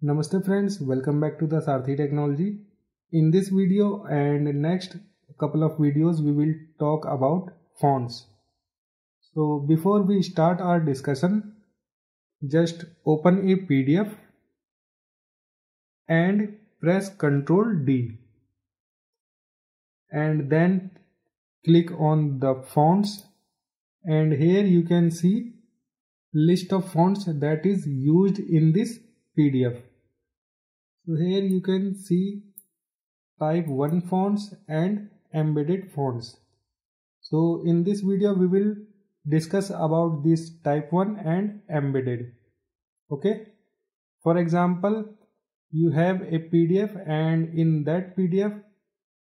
Namaste friends, welcome back to the Sarthi Technology. In this video and next couple of videos we will talk about fonts. So before we start our discussion, just open a PDF and press Ctrl D and then click on the fonts and here you can see list of fonts that is used in this PDF. Here you can see type 1 fonts and embedded fonts. So in this video we will discuss about this type 1 and embedded. Okay. For example, you have a PDF and in that PDF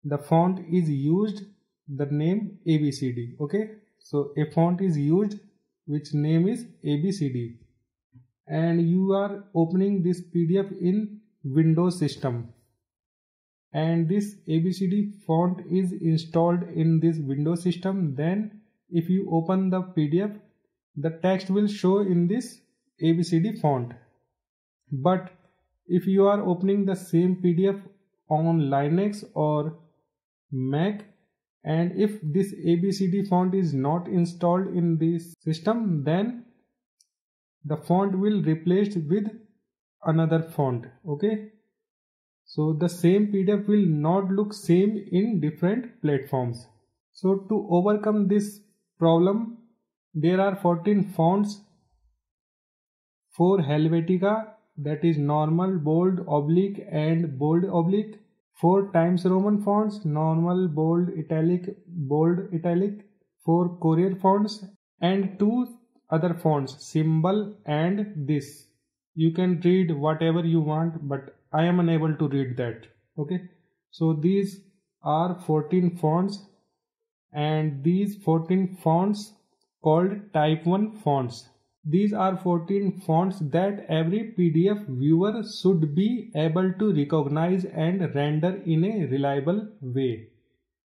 the font is used the name ABCD. Okay. So a font is used which name is ABCD and you are opening this PDF in Windows system. And this ABCD font is installed in this Windows system. Then if you open the PDF the text will show in this ABCD font. But if you are opening the same PDF on Linux or Mac and if this ABCD font is not installed in this system then the font will replaced with another font okay? So the same pdf will not look same in different platforms. So to overcome this problem there are 14 fonts four helvetica that is normal bold oblique and bold oblique four times roman fonts normal bold italic bold italic four courier fonts and two other fonts symbol and this you can read whatever you want but I am unable to read that. Okay? So these are 14 fonts and these 14 fonts called type 1 fonts. These are 14 fonts that every PDF viewer should be able to recognize and render in a reliable way.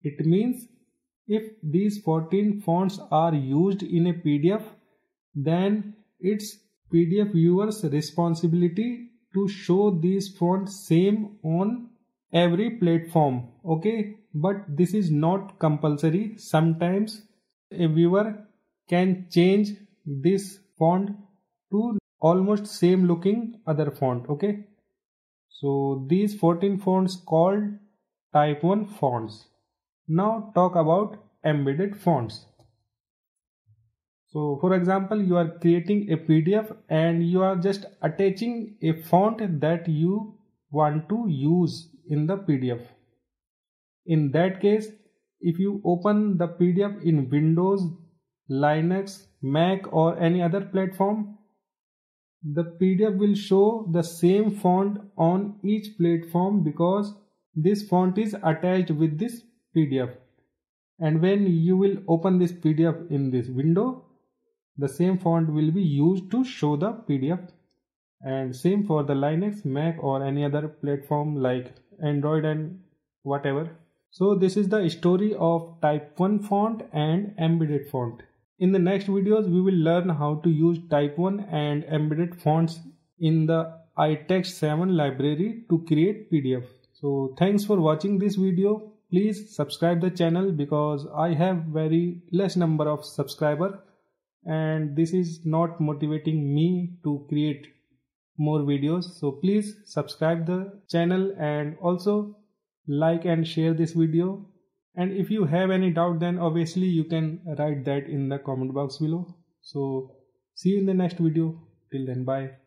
It means if these 14 fonts are used in a PDF, then it's PDF viewers responsibility to show these fonts same on every platform okay? But this is not compulsory. Sometimes a viewer can change this font to almost same looking other font okay? So these 14 fonts called type 1 fonts. Now talk about embedded fonts so for example, you are creating a PDF and you are just attaching a font that you want to use in the PDF. In that case, if you open the PDF in Windows, Linux, Mac or any other platform, the PDF will show the same font on each platform because this font is attached with this PDF. And when you will open this PDF in this window, the same font will be used to show the PDF and same for the Linux, Mac or any other platform like Android and whatever. So this is the story of type 1 font and embedded font. In the next videos we will learn how to use type 1 and embedded fonts in the iText 7 library to create PDF. So thanks for watching this video. Please subscribe the channel because I have very less number of subscriber and this is not motivating me to create more videos. So please subscribe the channel and also like and share this video. And if you have any doubt then obviously you can write that in the comment box below. So see you in the next video. Till then bye